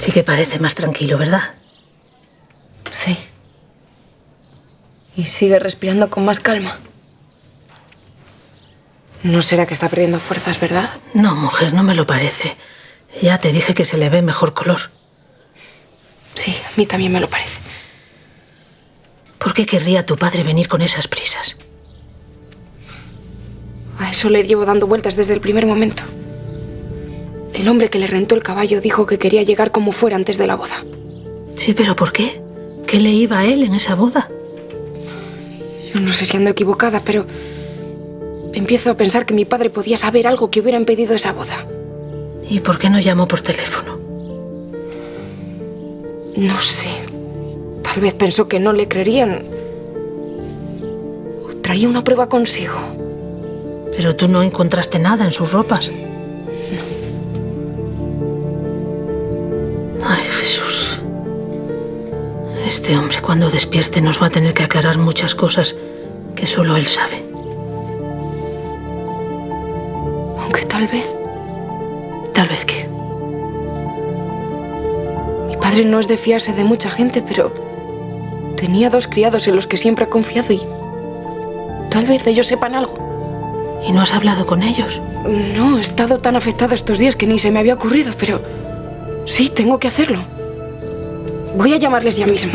Sí que parece más tranquilo, ¿verdad? Sí. Y sigue respirando con más calma. No será que está perdiendo fuerzas, ¿verdad? No, mujer, no me lo parece. Ya te dije que se le ve mejor color. Sí, a mí también me lo parece. ¿Por qué querría tu padre venir con esas prisas? A eso le llevo dando vueltas desde el primer momento. El hombre que le rentó el caballo dijo que quería llegar como fuera antes de la boda. Sí, pero ¿por qué? ¿Qué le iba a él en esa boda? Yo no sé si ando equivocada, pero empiezo a pensar que mi padre podía saber algo que hubiera impedido esa boda. ¿Y por qué no llamó por teléfono? No sé. Tal vez pensó que no le creerían. O traía una prueba consigo. Pero tú no encontraste nada en sus ropas. Jesús. Este hombre cuando despierte nos va a tener que aclarar muchas cosas que solo él sabe. Aunque tal vez Tal vez que. mi padre no es de fiarse de mucha gente, pero tenía dos criados en los que siempre ha confiado y tal vez ellos sepan algo. ¿Y no has hablado con ellos? No, he estado tan afectada estos días que ni se me había ocurrido, pero sí, tengo que hacerlo. Voy a llamarles ya mismo.